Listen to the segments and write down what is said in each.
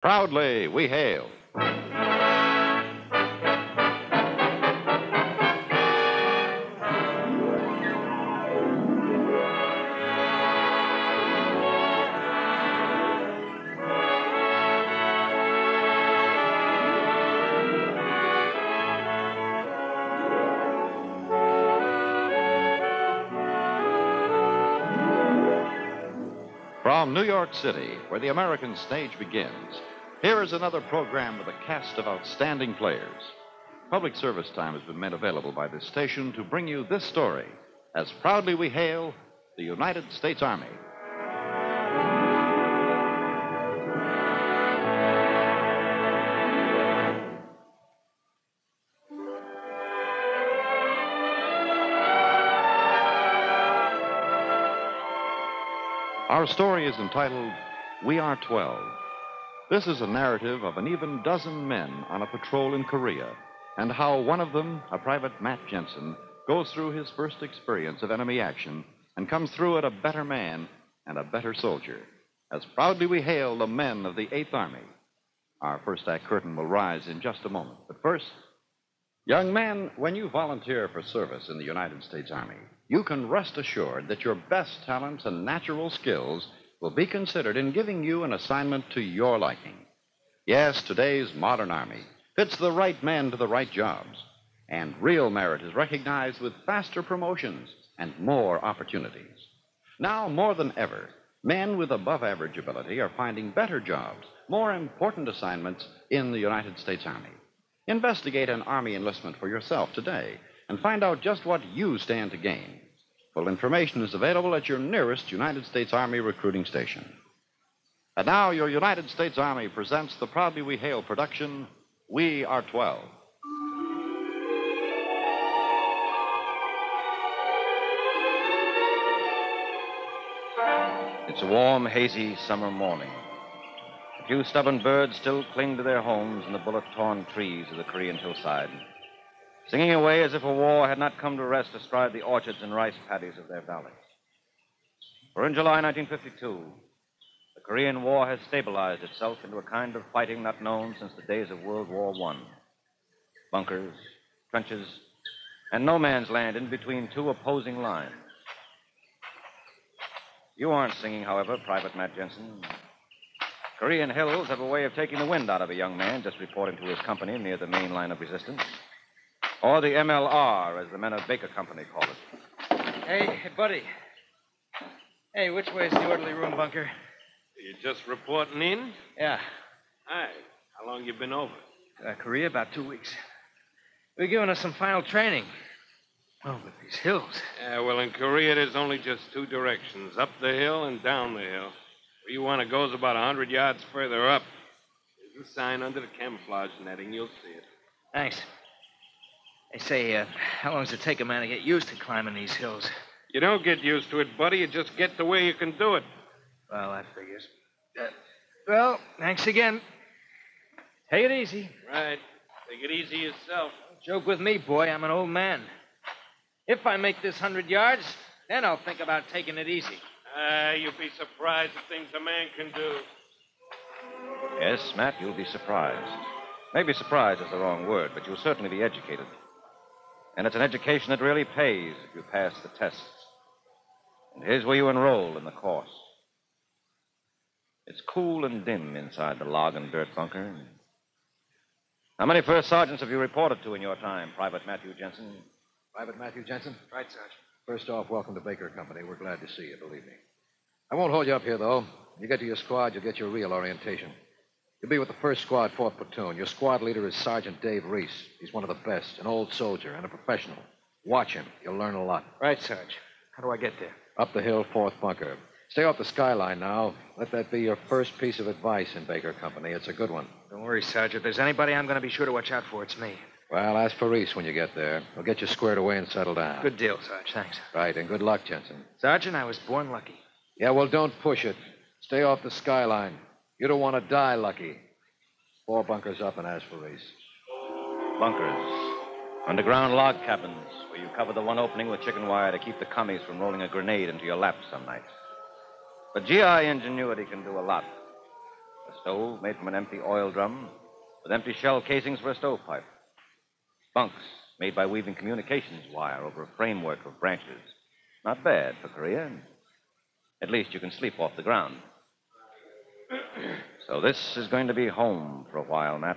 Proudly, we hail. York City, where the American stage begins, here is another program with a cast of outstanding players. Public service time has been made available by this station to bring you this story as proudly we hail the United States Army. Our story is entitled We Are Twelve. This is a narrative of an even dozen men on a patrol in Korea and how one of them, a private Matt Jensen, goes through his first experience of enemy action and comes through it a better man and a better soldier. As proudly we hail the men of the Eighth Army. Our first act curtain will rise in just a moment. But first, young men, when you volunteer for service in the United States Army, you can rest assured that your best talents and natural skills will be considered in giving you an assignment to your liking. Yes, today's modern Army fits the right men to the right jobs, and real merit is recognized with faster promotions and more opportunities. Now, more than ever, men with above average ability are finding better jobs, more important assignments in the United States Army. Investigate an Army enlistment for yourself today and find out just what you stand to gain. Full information is available at your nearest United States Army recruiting station. And now, your United States Army presents the Proudly We Hail production, We Are Twelve. It's a warm, hazy summer morning. A few stubborn birds still cling to their homes in the bullet torn trees of the Korean hillside, singing away as if a war had not come to rest astride the orchards and rice paddies of their valleys. For in July 1952, the Korean War has stabilized itself into a kind of fighting not known since the days of World War I. Bunkers, trenches, and no man's land in between two opposing lines. You aren't singing, however, Private Matt Jensen. Korean hills have a way of taking the wind out of a young man just reporting to his company near the main line of resistance. Or the MLR, as the men of Baker Company call it. Hey, hey, buddy. Hey, which way's the orderly room, Bunker? You just reporting in? Yeah, Hi. How long you been over? uh, Korea, about two weeks. They're giving us some final training. Oh, but these hills. Yeah, well, in Korea, there's only just two directions up the hill and down the hill. Where you want to go is about a 100 yards further up. There's a sign under the camouflage netting. You'll see it. Thanks. They say, uh, how long does it take a man to get used to climbing these hills? You don't get used to it, buddy. You just get the way you can do it. Well, that figures. Uh, well, thanks again. Take it easy. Right. Take it easy yourself. Don't Joke with me, boy. I'm an old man. If I make this hundred yards, then I'll think about taking it easy. Ah, you'll be surprised at things a man can do. Yes, Matt, you'll be surprised. Maybe surprised is the wrong word, but you'll certainly be educated. And it's an education that really pays if you pass the tests. And here's where you enroll in the course. It's cool and dim inside the log and dirt bunker. How many first sergeants have you reported to in your time, Private Matthew Jensen? Private Matthew Jensen? Right, Sergeant. First off, welcome to Baker Company. We're glad to see you, believe me. I won't hold you up here, though. When you get to your squad, you'll get your real orientation. You'll be with the first squad, fourth platoon. Your squad leader is Sergeant Dave Reese. He's one of the best, an old soldier and a professional. Watch him. You'll learn a lot. Right, Sarge. How do I get there? Up the hill, fourth bunker. Stay off the skyline now. Let that be your first piece of advice in Baker Company. It's a good one. Don't worry, Sarge. If there's anybody I'm going to be sure to watch out for, it's me. Well, ask for Reese when you get there. He'll get you squared away and settled down. Good deal, Sarge. Thanks. Right, and good luck, Jensen. Sergeant, I was born lucky. Yeah, well, don't push it. Stay off the skyline. You don't want to die lucky. Four bunkers up and ask for Reese. Bunkers. Underground log cabins where you cover the one opening with chicken wire to keep the commies from rolling a grenade into your lap some nights. But GI ingenuity can do a lot. A stove made from an empty oil drum with empty shell casings for a stovepipe. Bunks made by weaving communications wire over a framework of branches. Not bad for Korea. At least you can sleep off the ground. So this is going to be home for a while, Matt.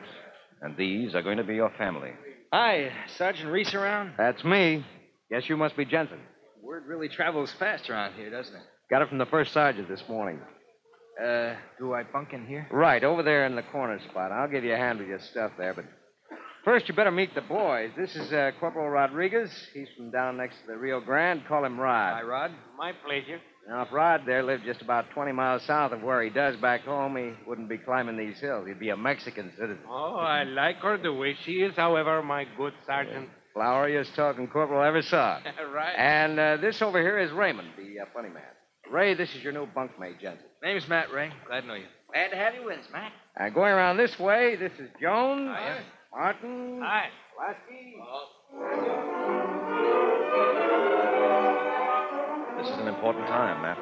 And these are going to be your family. Hi, Sergeant Reese around? That's me. Guess you must be Jensen. Word really travels fast around here, doesn't it? Got it from the first sergeant this morning. Uh, do I bunk in here? Right, over there in the corner spot. I'll give you a hand with your stuff there, but first you better meet the boys. This is uh, Corporal Rodriguez. He's from down next to the Rio Grande. Call him Rod. Hi, Rod. My pleasure. Now, if Rod there lived just about 20 miles south of where he does back home, he wouldn't be climbing these hills. He'd be a Mexican citizen. Oh, I like her the way she is, however, my good sergeant. Floweriest talking corporal I ever saw. right. And uh, this over here is Raymond, the uh, funny man. Ray, this is your new bunkmate, Jensen. Name's Matt Ray. Glad to know you. Glad to have you with us, Matt. Uh, going around this way, this is Jones. Hiya. Martin. Hi. Lasky. This is an important time, Matt.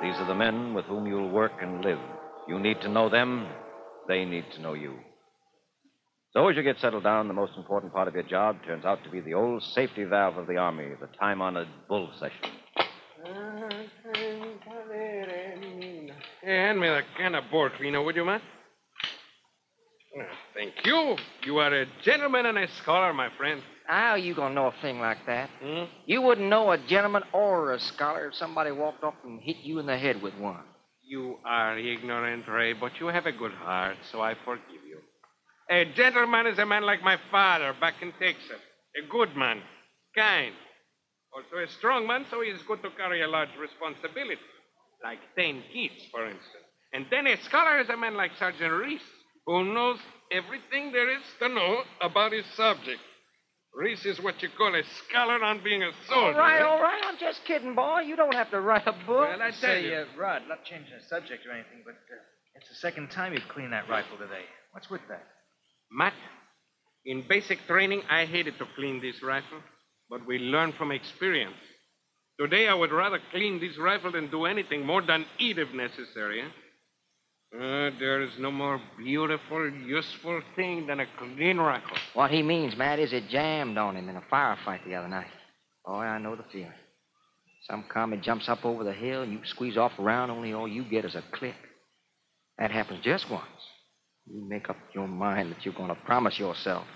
These are the men with whom you'll work and live. You need to know them. They need to know you. So, as you get settled down, the most important part of your job turns out to be the old safety valve of the Army, the time honored bull session. Hey, hand me the can of bore cleaner, would you? Ah, Thank you. You are a gentleman and a scholar, my friend. How you gonna know a thing like that? Hmm? You wouldn't know a gentleman or a scholar if somebody walked up and hit you in the head with one. You are ignorant, Ray, but you have a good heart, so I forgive you. A gentleman is a man like my father back in Texas. A good man, kind. Also a strong man, so he is good to carry a large responsibility. Like ten kids, for instance. And then a scholar is a man like Sergeant Reese, who knows everything there is to know about his subject. Reese is what you call a scholar on being a All soldier. right, eh? all right. I'm just kidding, boy. You don't have to write a book. Well, I tell Say, you. uh, Rod, not changing the subject or anything, but uh, it's the second time you've cleaned that rifle today. What's with that? Matt, in basic training, I hated to clean this rifle, but we learn from experience. Today, I would rather clean this rifle than do anything more than eat if necessary. eh? Uh, there is no more beautiful, useful thing than a clean rifle. What he means, Matt, is it jammed on him in a firefight the other night. Boy, I know the feeling. Some commie jumps up over the hill and you squeeze off around, only all you get is a click. That happens just once. You make up your mind that you're going to promise yourself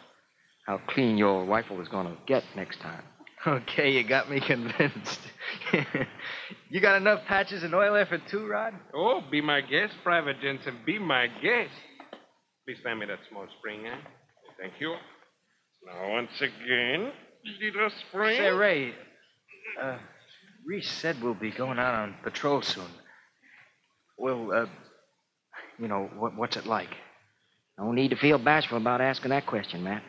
how clean your rifle is going to get next time. Okay, you got me convinced. you got enough patches and oil there for two, Rod? Oh, be my guest, Private Jensen. Be my guest. Please find me that small spring, eh? Thank you. Now, once again, little spring. Say, Ray, uh, Reese said we'll be going out on patrol soon. Well, uh, you know, what, what's it like? No need to feel bashful about asking that question, Matt.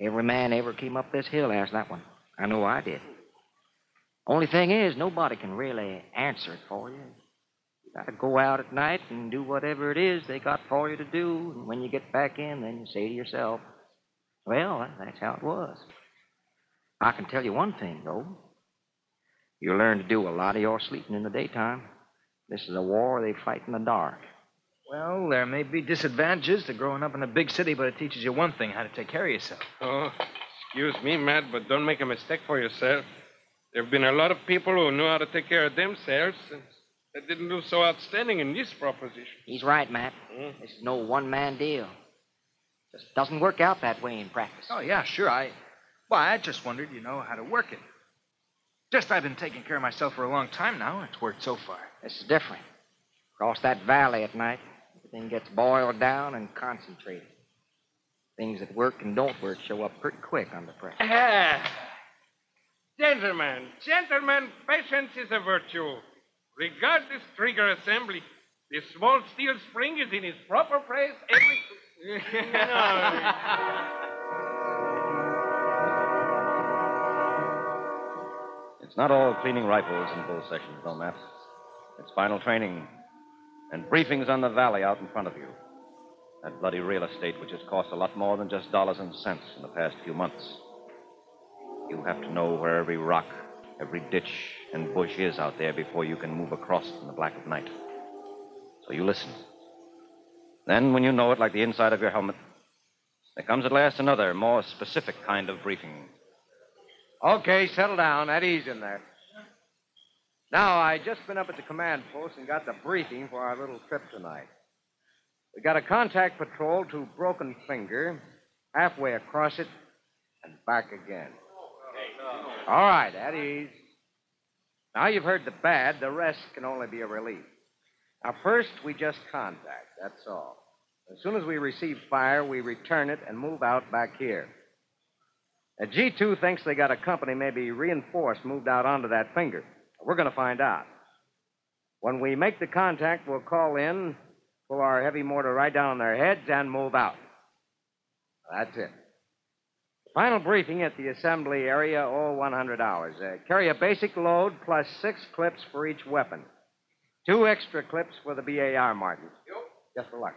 Every man ever came up this hill asked that one. I know I did. Only thing is, nobody can really answer it for you. You got to go out at night and do whatever it is they got for you to do. And when you get back in, then you say to yourself, well, that's how it was. I can tell you one thing, though. You learn to do a lot of your sleeping in the daytime. This is a war they fight in the dark. Well, there may be disadvantages to growing up in a big city, but it teaches you one thing how to take care of yourself. Oh, excuse me, Matt, but don't make a mistake for yourself. There have been a lot of people who know how to take care of themselves and that didn't do so outstanding in this proposition. He's right, Matt. Hmm? This is no one man deal. Just doesn't work out that way in practice. Oh, yeah, sure. I. Well, I just wondered, you know, how to work it. Just I've been taking care of myself for a long time now, and it's worked so far. This is different. Across that valley at night, everything gets boiled down and concentrated. Things that work and don't work show up pretty quick under pressure. Ah. Gentlemen, gentlemen, patience is a virtue. Regard this trigger assembly. This small steel spring is in its proper place every. It's not all cleaning rifles and bull sessions, though, Matt. It's final training and briefings on the valley out in front of you. That bloody real estate, which has cost a lot more than just dollars and cents in the past few months. You have to know where every rock, every ditch, and bush is out there before you can move across in the black of night. So you listen. Then, when you know it like the inside of your helmet, there comes at last another, more specific kind of briefing. Okay, settle down. At ease in there. Now, I just been up at the command post and got the briefing for our little trip tonight. We got a contact patrol to Broken Finger, halfway across it, and back again. All right, at ease. Now you've heard the bad, the rest can only be a relief. Now, first, we just contact, that's all. As soon as we receive fire, we return it and move out back here. Now, G2 thinks they got a company, maybe reinforced, moved out onto that finger. We're going to find out. When we make the contact, we'll call in, pull our heavy mortar right down on their heads, and move out. That's it. Final briefing at the assembly area, all 100 hours. Uh, carry a basic load plus six clips for each weapon. Two extra clips for the BAR markings. Just for luck.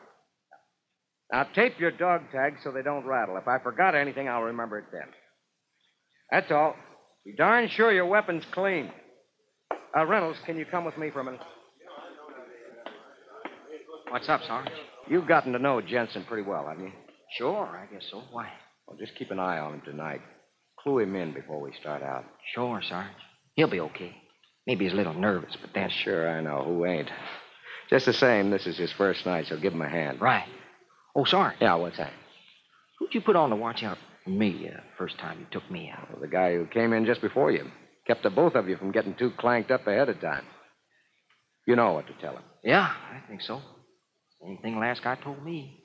Now, tape your dog tags so they don't rattle. If I forgot anything, I'll remember it then. That's all. Be darn sure your weapon's clean. Uh, Reynolds, can you come with me for a minute? What's up, Sarge? You've gotten to know Jensen pretty well, haven't you? Sure, I guess so. Why? Well, just keep an eye on him tonight. Clue him in before we start out. Sure, Sarge. He'll be okay. Maybe he's a little nervous, but then. Sure, I know. Who ain't? Just the same, this is his first night, so give him a hand. Right. Oh, Sarge. Yeah, what's that? Who'd you put on to watch out for me uh, first time you took me out? Well, the guy who came in just before you. Kept the both of you from getting too clanked up ahead of time. You know what to tell him. Yeah, I think so. Same thing last guy told me.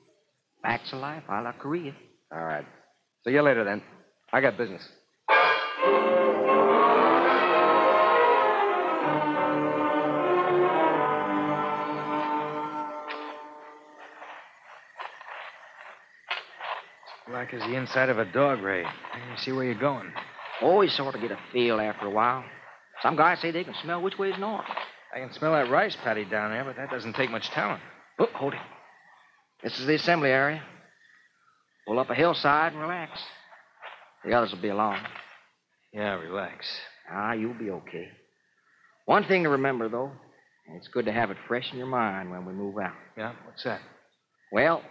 Facts of life, I like Korea. All right. See you later, then. I got business. Black as the inside of a dog, Ray. You see where you're going. Always sort of get a feel after a while. Some guys say they can smell which way's north. I can smell that rice paddy down there, but that doesn't take much talent. Oh, hold it. This is the assembly area. Pull up a hillside and relax. The others will be along. Yeah, relax. Ah, you'll be okay. One thing to remember, though, it's good to have it fresh in your mind when we move out. Yeah, what's that? Well,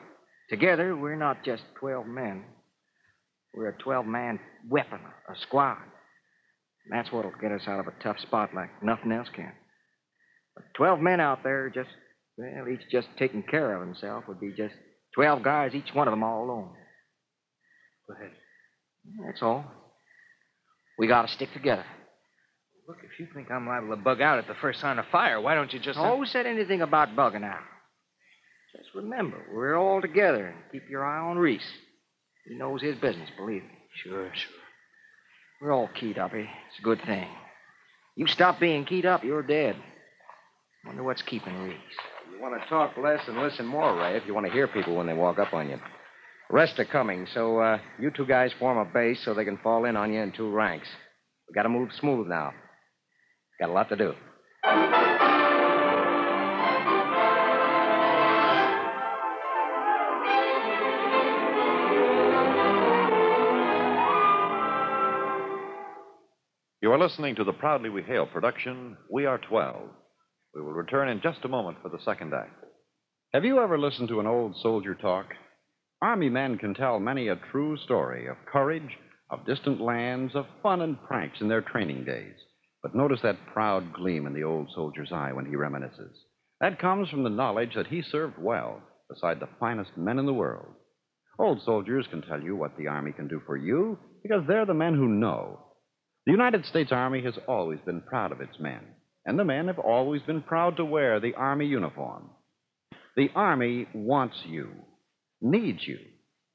together, we're not just 12 men. We're a 12 man weapon, a squad. And that's what'll get us out of a tough spot like nothing else can. But 12 men out there just, well, each just taking care of himself would be just 12 guys, each one of them all alone. Go ahead. That's all. We gotta stick together. Look, if you think I'm liable to bug out at the first sign of fire, why don't you just. Who said anything about bugging out? Just remember, we're all together and keep your eye on Reese. He knows his business, believe me. Sure, sure. We're all keyed up, eh? It's a good thing. You stop being keyed up, you're dead. Wonder what's keeping Reese. You want to talk less and listen more, Ray, if you want to hear people when they walk up on you. Rest are coming, so uh, you two guys form a base so they can fall in on you in two ranks. We got to move smooth now. Got a lot to do. You are listening to the Proudly We Hail production, We Are Twelve. We will return in just a moment for the second act. Have you ever listened to an old soldier talk? Army men can tell many a true story of courage, of distant lands, of fun and pranks in their training days. But notice that proud gleam in the old soldier's eye when he reminisces. That comes from the knowledge that he served well beside the finest men in the world. Old soldiers can tell you what the Army can do for you because they're the men who know. The United States Army has always been proud of its men, and the men have always been proud to wear the Army uniform. The Army wants you, needs you,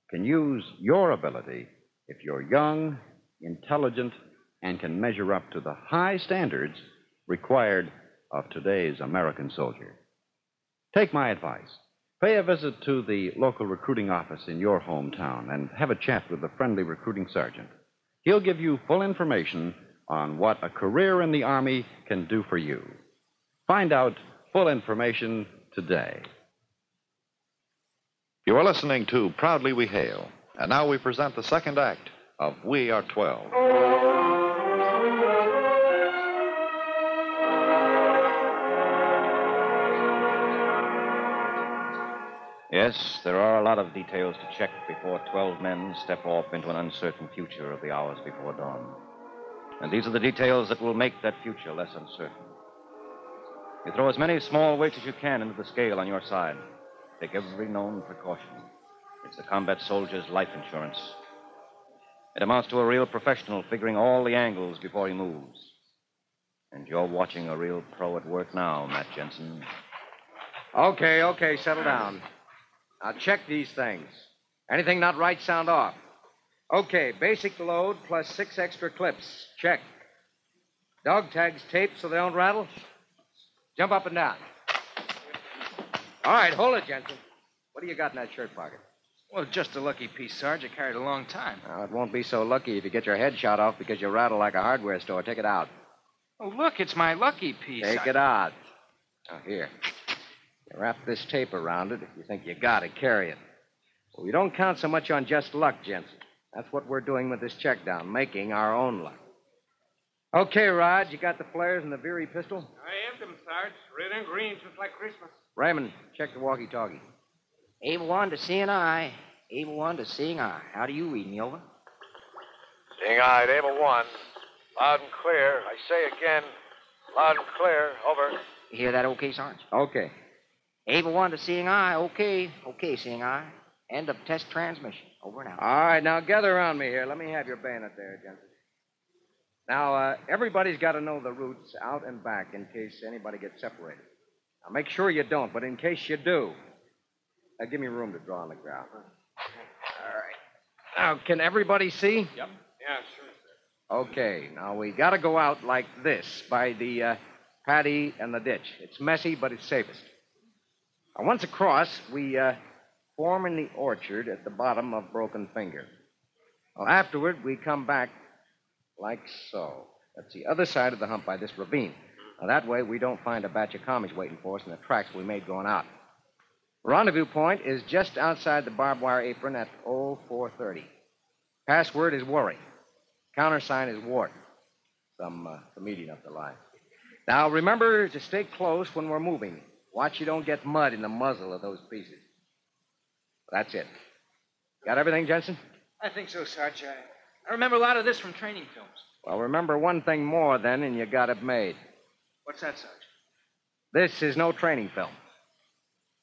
can use your ability if you're young, intelligent, and can measure up to the high standards required of today's American soldier. Take my advice. Pay a visit to the local recruiting office in your hometown and have a chat with the friendly recruiting sergeant. He'll give you full information on what a career in the Army can do for you. Find out full information today. You are listening to Proudly We Hail. And now we present the second act of We Are Twelve. Yes, there are a lot of details to check before 12 men step off into an uncertain future of the hours before dawn. And these are the details that will make that future less uncertain. You throw as many small weights as you can into the scale on your side. Take every known precaution. It's the combat soldier's life insurance. It amounts to a real professional figuring all the angles before he moves. And you're watching a real pro at work now, Matt Jensen. Okay, okay, settle down. Now check these things. Anything not right, sound off. Okay, basic load plus six extra clips. Check. Dog tags taped so they don't rattle. Jump up and down. All right, hold it, Jensen. What do you got in that shirt pocket? Well, just a lucky piece, Sarge. I carried a long time. Now, it won't be so lucky if you get your head shot off because you rattle like a hardware store. Take it out. Oh, look, it's my lucky piece. Take I- it out. Now, here. You wrap this tape around it if you think you got to Carry it. Well, we don't count so much on just luck, Jensen. That's what we're doing with this check down, making our own luck. Okay, Rod, you got the flares and the Very pistol? I have them, Sarge. Red and green, just like Christmas. Raymond, check the walkie-talkie. Able one to seeing eye. Able one to seeing eye. How do you read me over? Seeing eyed, able one. Loud and clear. I say again, loud and clear. Over. You hear that okay, Sarge? Okay. Able one to seeing eye. Okay. Okay, seeing eye. End of test transmission. Over and out. All right, now gather around me here. Let me have your bayonet there, Jensen. Now, uh, everybody's got to know the routes out and back in case anybody gets separated. Now, make sure you don't, but in case you do, uh, give me room to draw on the ground. All right. Now, can everybody see? Yep. Yeah, sure, sir. Okay, now we got to go out like this by the uh, paddy and the ditch. It's messy, but it's safest. Now, once across, we uh, form in the orchard at the bottom of Broken Finger. Well, afterward, we come back like so. That's the other side of the hump by this ravine. Now, that way, we don't find a batch of commies waiting for us in the tracks we made going out. Rendezvous point is just outside the barbed wire apron at 0430. Password is worry. Countersign is Wart. Some uh, comedian up the line. Now, remember to stay close when we're moving. Watch you don't get mud in the muzzle of those pieces. That's it. Got everything, Jensen? I think so, Sarge. I, I remember a lot of this from training films. Well, remember one thing more then, and you got it made. What's that, Sarge? This is no training film.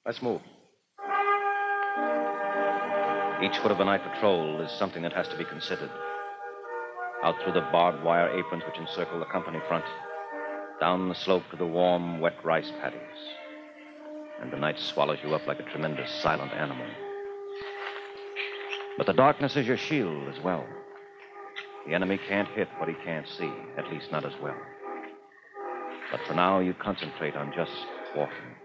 Let's move. Each foot of a night patrol is something that has to be considered. Out through the barbed wire aprons which encircle the company front, down the slope to the warm, wet rice paddies. And the night swallows you up like a tremendous silent animal. But the darkness is your shield as well. The enemy can't hit what he can't see, at least not as well. But for now, you concentrate on just walking.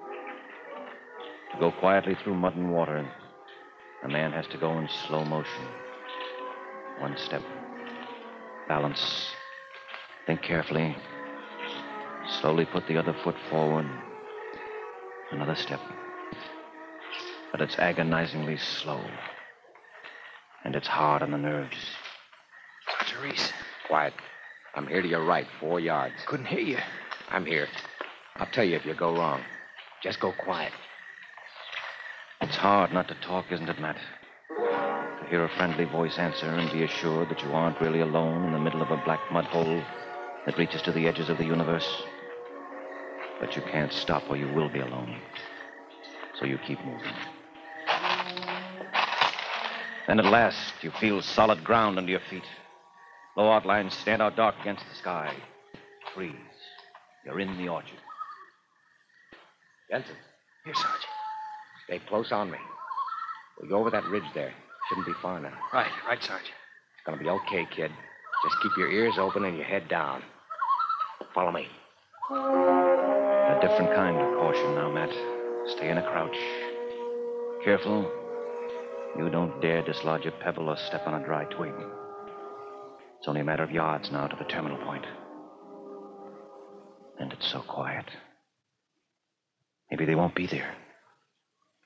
To go quietly through mud and water, a man has to go in slow motion. One step. Balance. Think carefully. Slowly put the other foot forward. Another step. But it's agonizingly slow. And it's hard on the nerves. Reese. Quiet. I'm here to your right, four yards. Couldn't hear you. I'm here. I'll tell you if you go wrong. Just go quiet. It's hard not to talk, isn't it, Matt? To hear a friendly voice answer and be assured that you aren't really alone in the middle of a black mud hole that reaches to the edges of the universe. But you can't stop or you will be alone. So you keep moving. Then at last, you feel solid ground under your feet. Low outlines stand out dark against the sky. Trees. You're in the orchard. Jensen, Here, Sergeant. stay close on me. We'll go over that ridge there. Shouldn't be far now. Right, right, Sergeant. It's gonna be okay, kid. Just keep your ears open and your head down. Follow me. A different kind of caution now, Matt. Stay in a crouch. Careful. You don't dare dislodge a pebble or step on a dry twig. It's only a matter of yards now to the terminal point. And it's so quiet. Maybe they won't be there.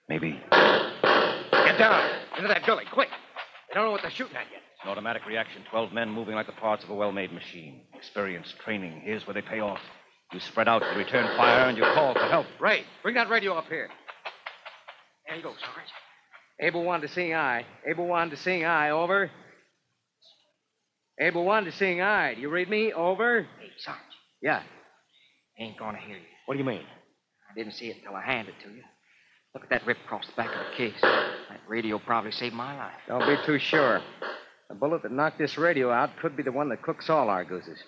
Maybe. Get down! Into that gully, quick! They don't know what they're shooting at yet. It's an automatic reaction. Twelve men moving like the parts of a well made machine. Experience, training. Here's where they pay off. You spread out, you return fire, and you call for help. Ray, bring that radio up here. Hey, you go, Sarge. Able one to seeing eye. Able one to seeing eye. Over. Able one to seeing eye. Do you read me? Over. Hey, Sarge. Yeah. Ain't gonna hear you. What do you mean? I didn't see it till I handed it to you. Look at that rip across the back of the case. That radio probably saved my life. Don't be too sure. The bullet that knocked this radio out could be the one that cooks all our gooses.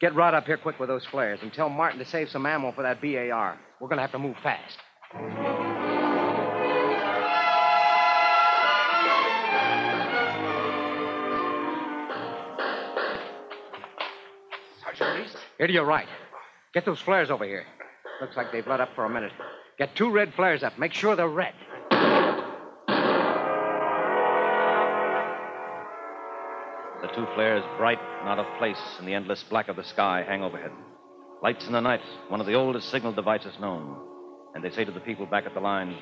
Get Rod up here quick with those flares and tell Martin to save some ammo for that BAR. We're going to have to move fast. Here to your right. Get those flares over here. Looks like they've let up for a minute. Get two red flares up. Make sure they're red. The two flares, bright and out of place in the endless black of the sky, hang overhead. Lights in the night, one of the oldest signal devices known. And they say to the people back at the line,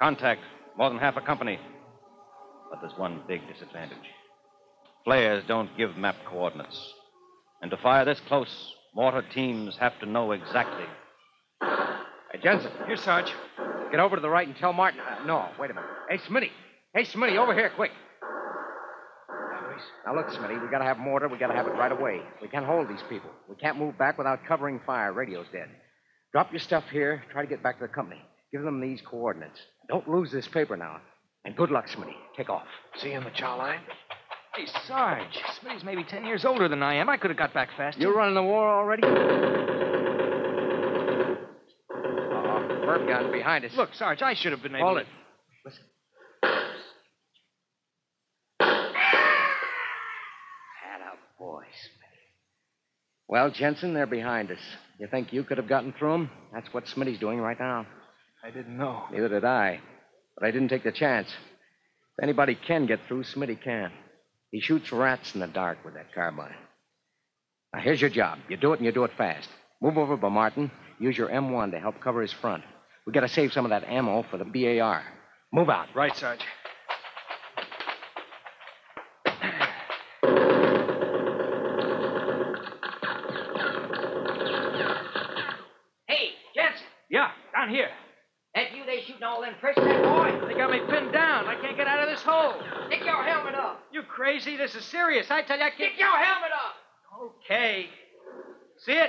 contact, more than half a company. But there's one big disadvantage. Flares don't give map coordinates. And to fire this close, mortar teams have to know exactly. Hey, Jensen. Here, Sarge. Get over to the right and tell Martin. Uh, no, wait a minute. Hey, Smitty. Hey, Smitty, over here, quick. Now, look, Smitty, we gotta have mortar. We gotta have it right away. We can't hold these people. We can't move back without covering fire. Radio's dead. Drop your stuff here. Try to get back to the company. Give them these coordinates. Don't lose this paper now. And good luck, Smitty. Take off. See you in the chow line? Hey, Sarge. Smitty's maybe ten years older than I am. I could have got back faster. You're running the war already? Uh-oh. Burp gun behind us. Look, Sarge, I should have been able Hold to... it. Listen. Atta boy, Smitty. Well, Jensen, they're behind us. You think you could have gotten through them? That's what Smitty's doing right now. I didn't know. Neither did I. But I didn't take the chance. If anybody can get through, Smitty can. He shoots rats in the dark with that carbine. Now, here's your job. You do it and you do it fast. Move over by Martin. Use your M1 to help cover his front. We gotta save some of that ammo for the BAR. Move out. Right, Sarge. Crazy? This is serious. I tell you, I can't. Stick your helmet off! Okay. See it?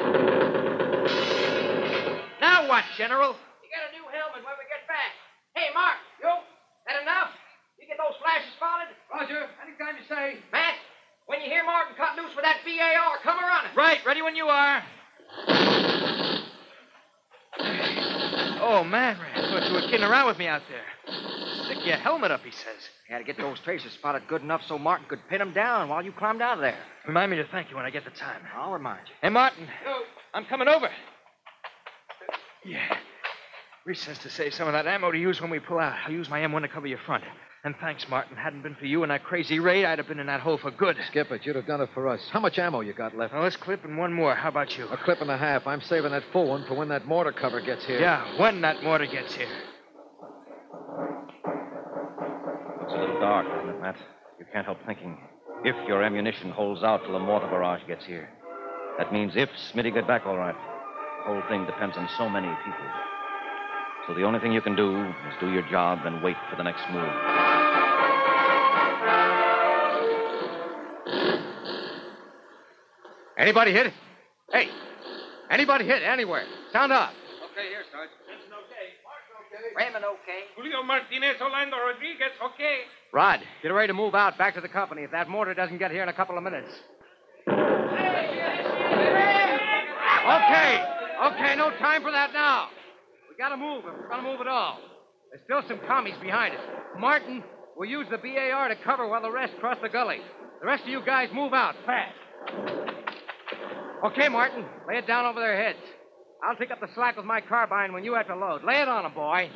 Now what, General? You get a new helmet when we get back. Hey, Mark, you? That enough? You get those flashes spotted? Roger. Anytime you say. Matt, when you hear Martin cut loose with that BAR, come running. Right, ready when you are. Oh, man, Ray, I thought you were kidding around with me out there. Stick your helmet up, he says. You had to get those tracers spotted good enough so Martin could pin them down while you climbed out of there. Remind me to thank you when I get the time. I'll remind you. Hey, Martin. I'm coming over. Yeah. Reese says to save some of that ammo to use when we pull out. I'll use my M1 to cover your front. And thanks, Martin. Hadn't been for you and that crazy raid, I'd have been in that hole for good. Skip it. You'd have done it for us. How much ammo you got left? Now, let's clip and one more. How about you? A clip and a half. I'm saving that full one for when that mortar cover gets here. Yeah, when that mortar gets here. Looks a little dark, doesn't it, Matt? You can't help thinking. If your ammunition holds out till the mortar barrage gets here, that means if Smitty get back all right, the whole thing depends on so many people. So the only thing you can do is do your job and wait for the next move. Anybody hit? Hey, anybody hit anywhere? Sound up. Okay. Raymond, okay? Julio Martinez, Orlando Rodriguez, okay. Rod, get ready to move out back to the company if that mortar doesn't get here in a couple of minutes. Okay, okay, no time for that now. We gotta move if we're gonna move at all. There's still some commies behind us. Martin we'll use the BAR to cover while the rest cross the gully. The rest of you guys move out fast. Okay, Martin, lay it down over their heads. I'll take up the slack with my carbine when you have to load. Lay it on them, boy.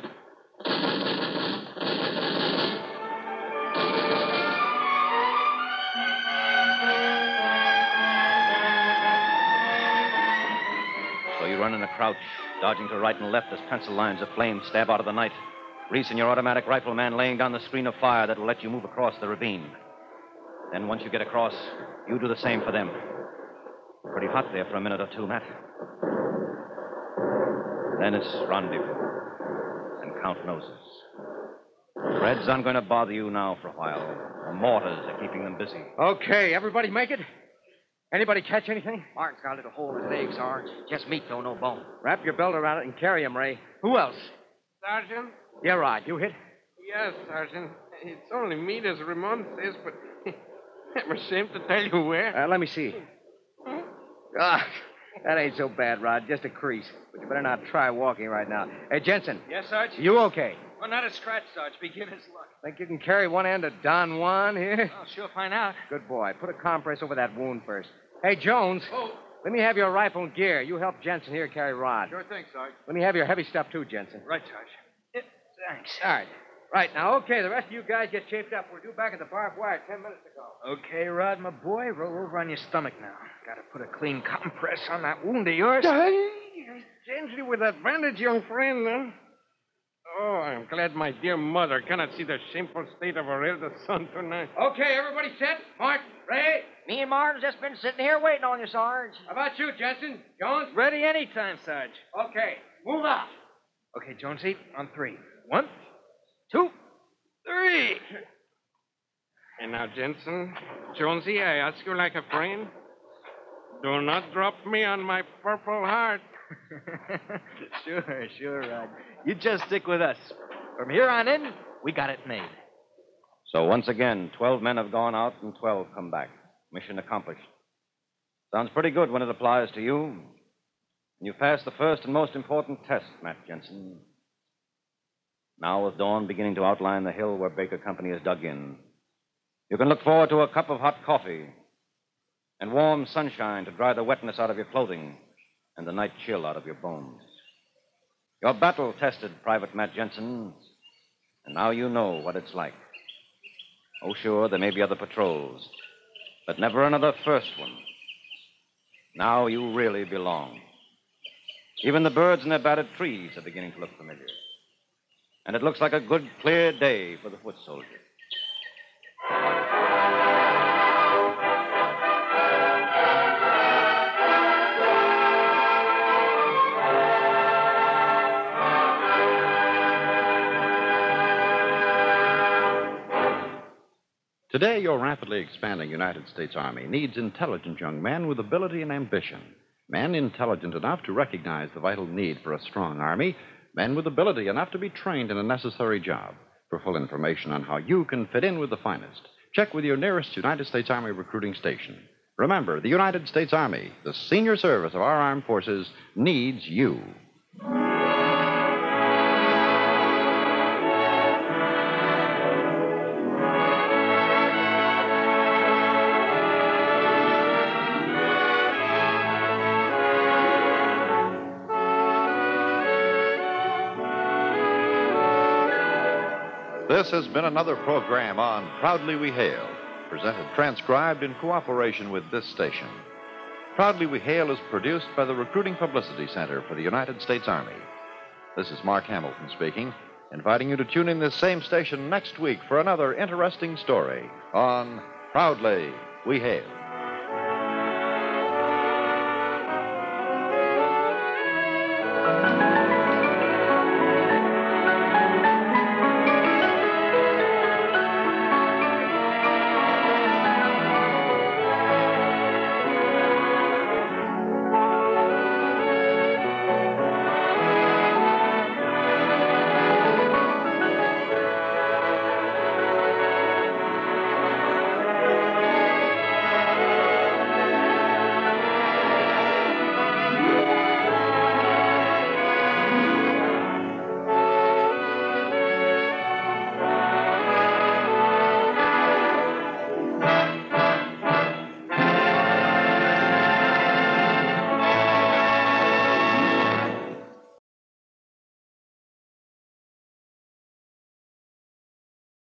So you run in a crouch, dodging to right and left as pencil lines of flame stab out of the night. Reese and your automatic rifleman laying down the screen of fire that will let you move across the ravine. Then once you get across, you do the same for them. Pretty hot there for a minute or two, Matt. Then it's rendezvous and count noses. Reds aren't going to bother you now for a while. The mortars are keeping them busy. Okay, everybody make it? Anybody catch anything? Martin's got a little hole in his leg, Sarge. Just meat, though, no bone. Wrap your belt around it and carry him, Ray. Who else? Sergeant? Yeah, Rod. You hit? Yes, Sergeant. It's only meat, as Ramon says, but I'm ashamed to tell you where. Uh, let me see. Ah, that ain't so bad, Rod. Just a crease. But you better not try walking right now. Hey, Jensen. Yes, Sarge? You okay? Well, not a scratch, Sarge. Beginner's luck. Think you can carry one end of Don Juan here? I'll sure find out. Good boy. Put a compress over that wound first. Hey, Jones. Oh. Let me have your rifle and gear. You help Jensen here carry Rod. Sure thing, Sarge. Let me have your heavy stuff, too, Jensen. Right, Sarge. Yeah, thanks. All right. Right, now, okay, the rest of you guys get shaped up. We're due back at the barbed wire ten minutes ago. Okay, Rod, my boy. Roll over on your stomach now. Gotta put a clean compress on that wound of yours. Gently with that bandage, young friend, huh? Oh, I'm glad my dear mother cannot see the shameful state of her eldest son tonight. Okay, everybody set? Mark, Ray, Me and Martin's just been sitting here waiting on you, Sarge. how about you, Jensen? Jones? Ready anytime, Sarge. Okay, move out. Okay, Jonesy, on three. One, two, three. And now, Jensen, Jonesy, I ask you like a friend. Do not drop me on my purple heart. sure, sure, Rod. You just stick with us. From here on in, we got it made. So once again, 12 men have gone out and 12 come back. Mission accomplished. Sounds pretty good when it applies to you. And you passed the first and most important test, Matt Jensen. Now, with dawn beginning to outline the hill where Baker Company is dug in, you can look forward to a cup of hot coffee and warm sunshine to dry the wetness out of your clothing and the night chill out of your bones. You're battle tested, Private Matt Jensen, and now you know what it's like. Oh, sure, there may be other patrols, but never another first one. Now you really belong. Even the birds in their battered trees are beginning to look familiar. And it looks like a good, clear day for the foot soldier. Today, your rapidly expanding United States Army needs intelligent young men with ability and ambition. Men intelligent enough to recognize the vital need for a strong Army. Men with ability enough to be trained in a necessary job. For full information on how you can fit in with the finest, check with your nearest United States Army recruiting station. Remember, the United States Army, the senior service of our armed forces, needs you. This has been another program on Proudly We Hail, presented transcribed in cooperation with this station. Proudly We Hail is produced by the Recruiting Publicity Center for the United States Army. This is Mark Hamilton speaking, inviting you to tune in this same station next week for another interesting story on Proudly We Hail.